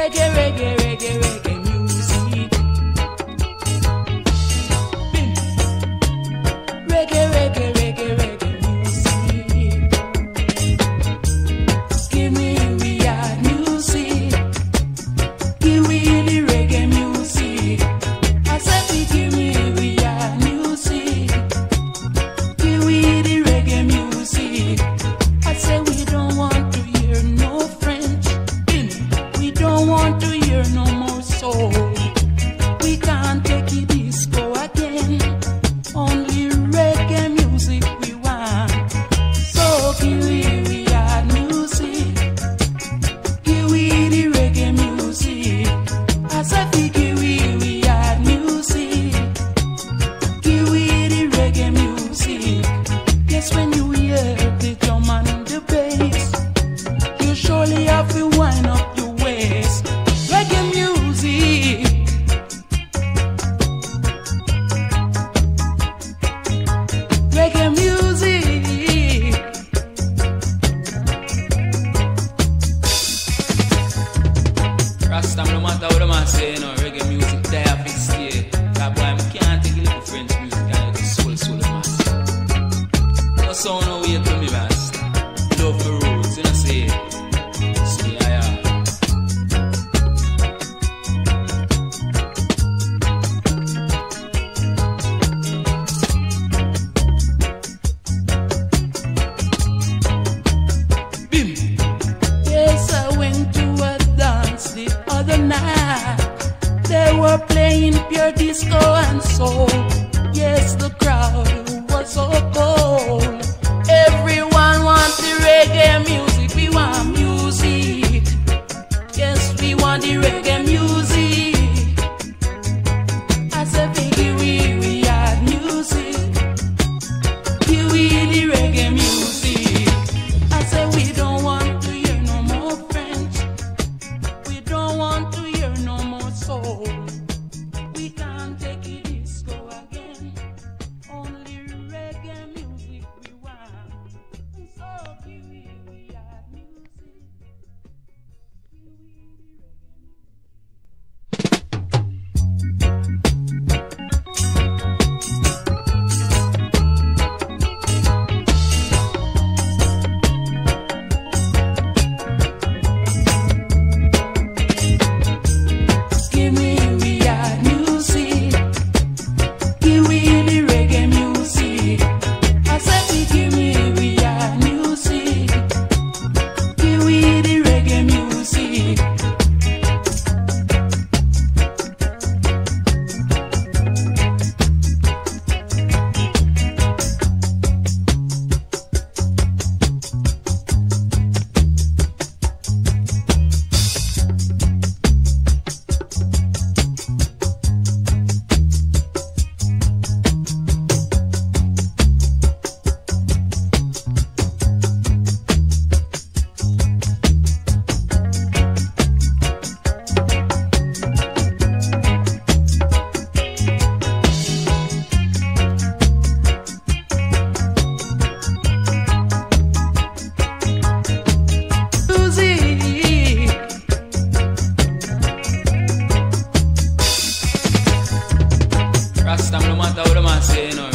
reggae, reggae, reggae, reggae. Martino playing pure disco and soul. Yes, the crowd broma, esta broma, sí, no,